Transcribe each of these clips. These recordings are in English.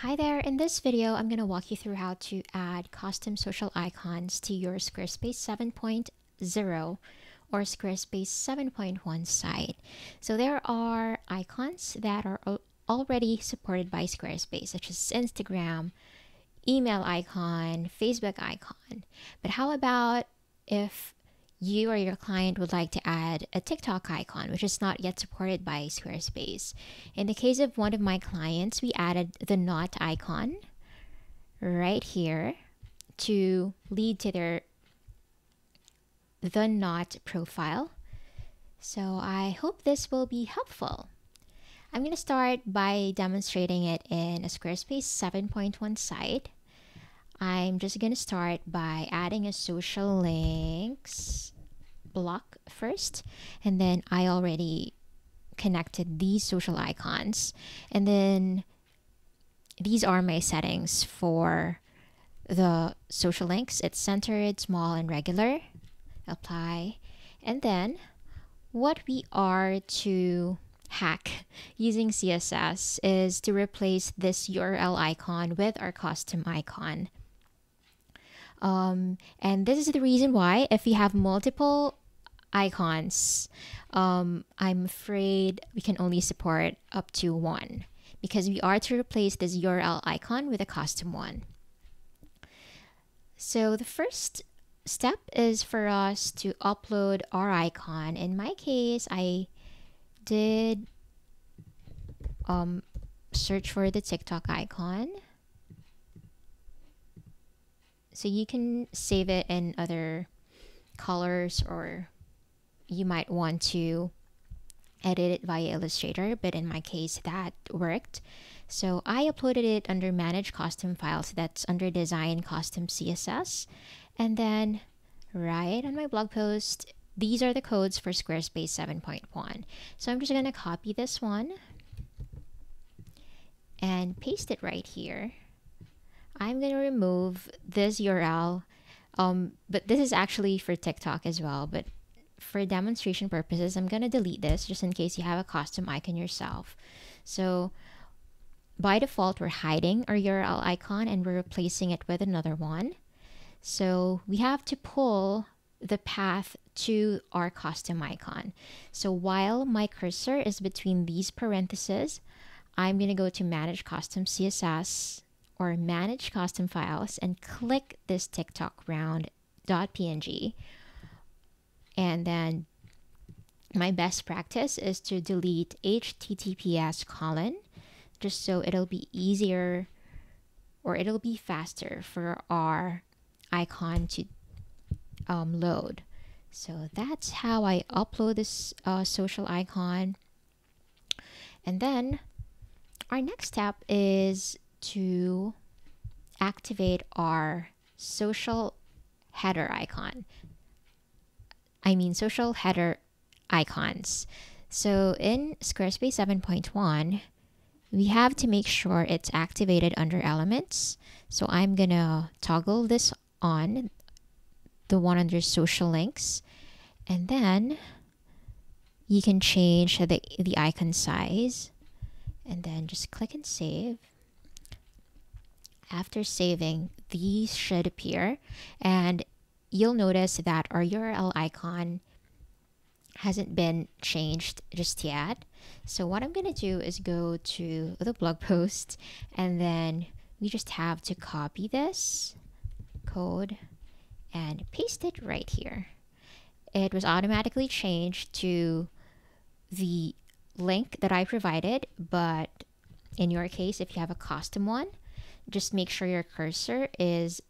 Hi there, in this video I'm going to walk you through how to add custom social icons to your Squarespace 7.0 or Squarespace 7.1 site. So there are icons that are already supported by Squarespace such as Instagram, email icon, Facebook icon. But how about if you or your client would like to add a TikTok icon, which is not yet supported by Squarespace. In the case of one of my clients, we added the knot icon right here to lead to their the knot profile. So I hope this will be helpful. I'm going to start by demonstrating it in a Squarespace 7.1 site. I'm just going to start by adding a social links block first. And then I already connected these social icons. And then these are my settings for the social links. It's centered, small, and regular. Apply. And then what we are to hack using CSS is to replace this URL icon with our custom icon. Um, and this is the reason why if you have multiple icons, um, I'm afraid we can only support up to one because we are to replace this URL icon with a custom one. So the first step is for us to upload our icon. In my case, I did um, search for the TikTok icon. So you can save it in other colors or you might want to edit it via Illustrator, but in my case, that worked. So I uploaded it under Manage Custom Files, that's under Design Custom CSS. And then right on my blog post, these are the codes for Squarespace 7.1. So I'm just going to copy this one and paste it right here. I'm going to remove this URL, um, but this is actually for TikTok as well, but for demonstration purposes, I'm going to delete this just in case you have a custom icon yourself. So by default, we're hiding our URL icon and we're replacing it with another one. So we have to pull the path to our custom icon. So while my cursor is between these parentheses, I'm going to go to Manage Custom CSS or Manage Custom Files and click this TikTok round.png and then my best practice is to delete HTTPS colon just so it'll be easier or it'll be faster for our icon to um, load. So that's how I upload this uh, social icon. And then our next step is to activate our social header icon. I mean social header icons. So in Squarespace 7.1, we have to make sure it's activated under elements. So I'm gonna toggle this on, the one under social links, and then you can change the, the icon size and then just click and save. After saving, these should appear and you'll notice that our URL icon hasn't been changed just yet. So what I'm going to do is go to the blog post and then we just have to copy this code and paste it right here. It was automatically changed to the link that I provided, but in your case, if you have a custom one, just make sure your cursor is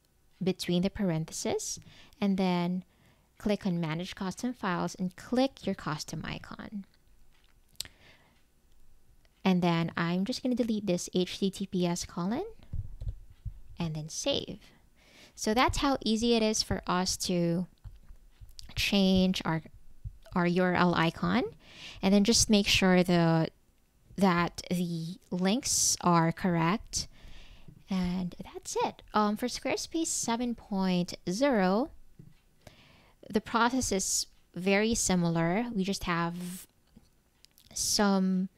between the parentheses and then click on manage custom files and click your custom icon. And then I'm just going to delete this HTTPS colon and then save. So that's how easy it is for us to change our our URL icon and then just make sure the that the links are correct and that's it. Um, for Squarespace 7.0, the process is very similar. We just have some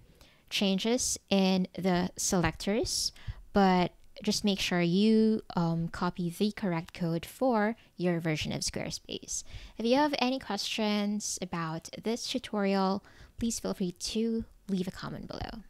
changes in the selectors, but just make sure you um, copy the correct code for your version of Squarespace. If you have any questions about this tutorial, please feel free to leave a comment below.